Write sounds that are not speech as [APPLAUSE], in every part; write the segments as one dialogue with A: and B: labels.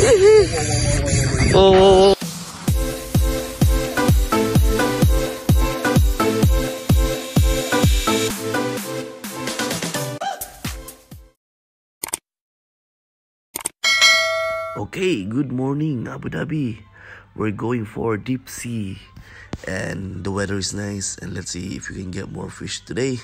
A: [LAUGHS] oh. Okay, good morning, Abu Dhabi. We're going for deep sea, and the weather is nice. And let's see if we can get more fish today.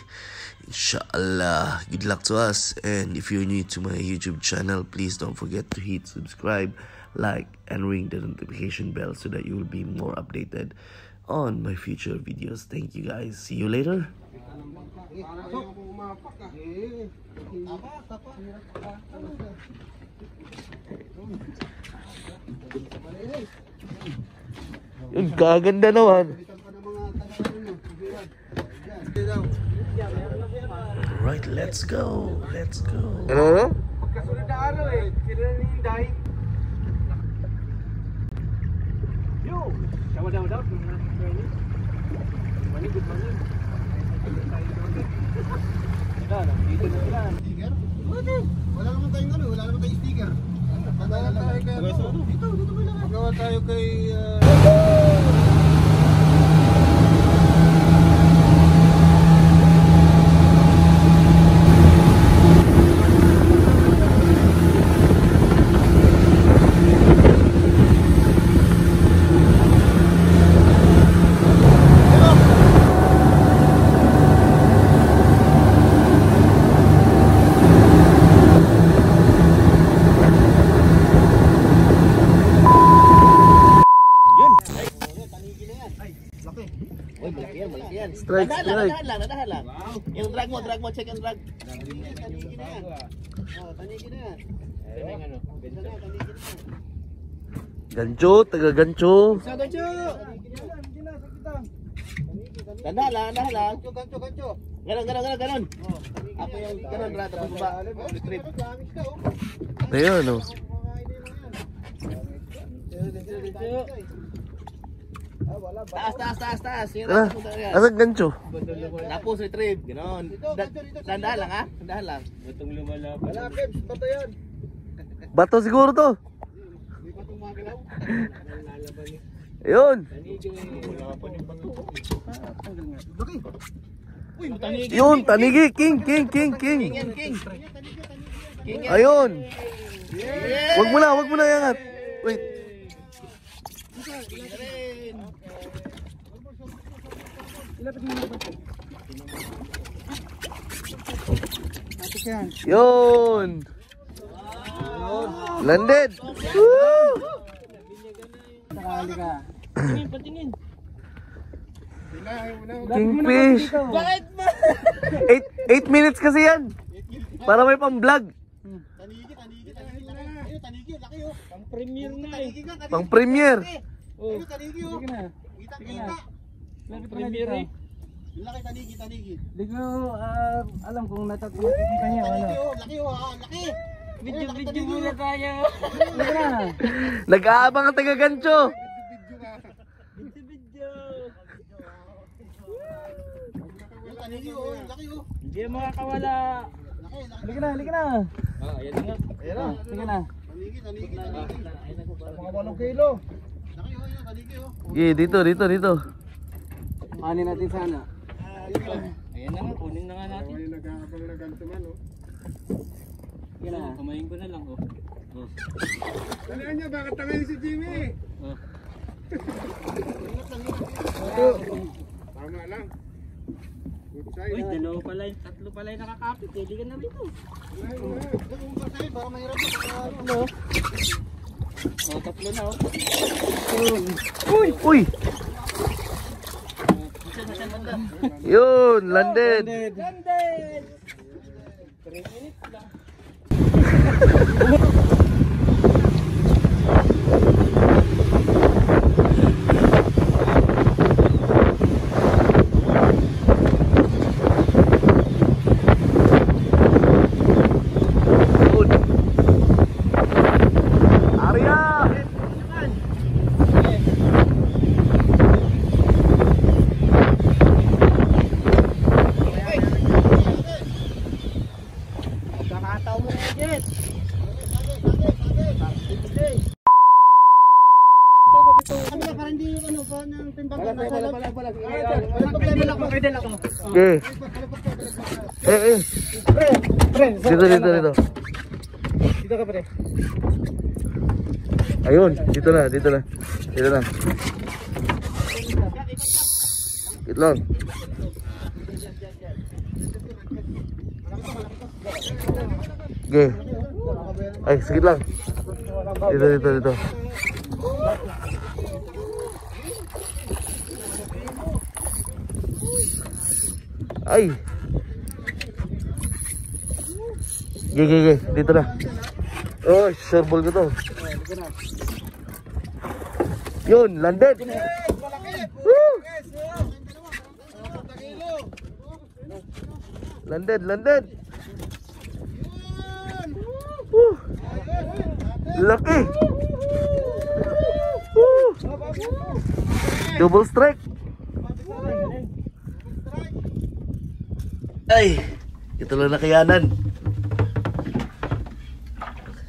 A: Inshallah. Good luck to us. And if you're new to my YouTube channel, please don't forget to hit subscribe, like, and ring the notification bell so that you will be more updated on my future videos. Thank you guys. See you later. Yun, kaganda naman. Right, let's go. Let's go. Ano na?
B: Kasunod na araw eh. Sila na ni Inday. Yo! Dawa, dawa, dawa. Good morning, good morning. Ito, dito na sila.
C: Sticker? Wala naman tayong ano, wala naman tayong sticker. Magawa tayo kay ah,
A: Strike,
D: Dahan lang,
A: strike.
D: dahan lang, dahan lang. Yung drag mo, drag mo, check yung drag. Tanigi na yan. Oh, tanigi na yan.
A: Gancho, taga gancho.
D: Isa, gancho. Dahan lang, dahan lang.
C: Gancho, gancho, gancho.
D: Ganon, ganon, ganon, ganon. Ako yung ganon, rata tapos baba. Retrieve.
A: Ayun, oh.
D: Taas, taas, taas, taas. Yung
A: Ah, asan gancho?
D: Tapos retrieve, ganon. Da- Dahan lang ha, dahan lang.
C: Wala, Kebs, bato yan.
A: Bato siguro to. Ayun.
D: Uy, tanigi.
A: Yun, tanigi. King, king, king, king.
D: King.
A: Ayun. Wag mo na, wag mo na iangat. Wait.
D: Galing.
A: Yun. Landed. Woo! Kingfish.
D: Bakit ba?
A: 8 minutes kasi yan. Para may pang-vlog.
C: Tanigi, tanigi, tanigi. Tanigi, laki oh.
B: Ang premier na eh.
C: Tanigi
A: premiere.
C: Ayun, tanigi oh. Kita, kita.
B: Premier eh.
C: Yung laki, tanigi, tanigi.
B: Hindi ko ah, alam kung natatapos niya
C: Tanigi oh, laki oh, ah, laki.
B: Video,
C: laki
B: video muna
C: oh.
B: tayo. [LAUGHS] Ano na?
A: Nag-aabang ang taga gancho.
B: Video, video.
C: Tanigi oh, laki oh.
B: Hindi makakawala.
C: Laki, laki.
B: Halika na, halika na. Ah, ayan na nga.
C: Ayan na.
B: Halika na.
C: Tanigi, tanigi, tanigi.
B: Mga walong kilo.
C: Laki oh, yun, tanigi oh.
A: Okay, dito, dito, dito.
B: Ani natin sana. Ayan na nga, kunin na nga natin.
C: Yung nagkakabang na ganito man oh.
B: Sige na. Kumain ko na lang oh. Oh.
C: Talaan niya, baka tangayin si Jimmy.
B: Oh.
C: Tama lang.
B: Uy, dalawa pala, yung- tatlo pala yung nakakapit. Pwede ka na rito.
C: Para mahirap
B: Ano? Oh, tatlo oh.
A: Uy, uy. Yun, landed.
B: Landed!
A: Good. Arya!
B: Kakataw mo na, Jet.
C: timbang
B: Wala,
C: ka nasa
B: wala,
C: loob.
B: wala, wala. Sige,
C: Wala,
B: wala.
C: wala problema lang.
B: Pwede lang ako.
A: Okay. Eh, eh.
B: Pre,
A: Dito, dito, dito.
B: Dito ka pre.
A: Ayun, dito na, dito na. Dito na. Wait lang. Okay. Ay, sige lang. Dito, dito, dito. Ay. Gigi, gigi. Dito na. Oh, sureball ko to. Yun, landed. Landed, landed. Woo! Lucky. Woo! Double strike. Ay, ito lang nakayanan.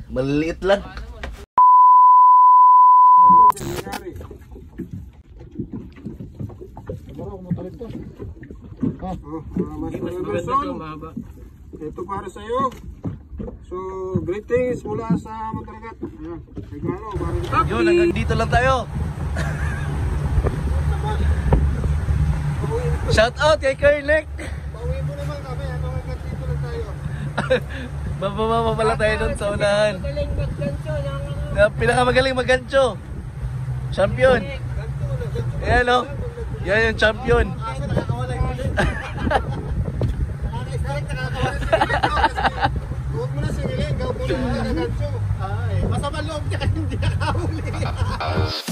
A: Maliliit lang.
C: Ito para sa iyo. So, greetings mula sa Mataragat. Ayan, regalo para sa
A: Yun, hanggang dito lang tayo. Shout out kay Kernek.
C: Pauwi mo naman kami. Ano hanggang dito lang tayo. [LAUGHS]
A: Bababa pala tayo dun sa unahan. Na pinakamagaling maggancho. Champion. Ayan o. Yan yung champion.
C: Huwag mo na singilin. Gawin mo na. Ay, masama loob niya kasi hindi nakahuli. [LAUGHS]